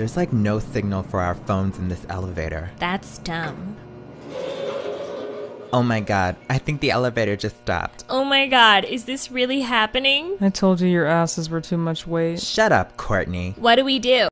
There's like no signal for our phones in this elevator. That's dumb. Oh my god, I think the elevator just stopped. Oh my god, is this really happening? I told you your asses were too much weight. Shut up, Courtney. What do we do?